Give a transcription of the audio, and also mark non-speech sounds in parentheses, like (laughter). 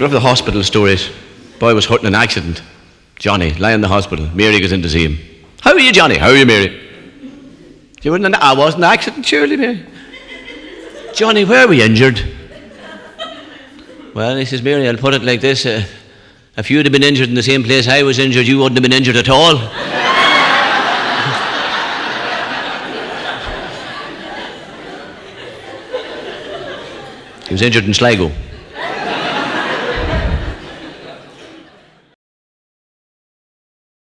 Love the hospital stories. Boy was hurt in an accident. Johnny, lying in the hospital. Mary goes in to see him. How are you, Johnny? How are you, Mary? You were in an, I was in an accident, surely, Mary. Johnny, where were you injured? Well, he says, Mary, I'll put it like this. Uh, if you'd have been injured in the same place I was injured, you wouldn't have been injured at all. (laughs) he was injured in Sligo.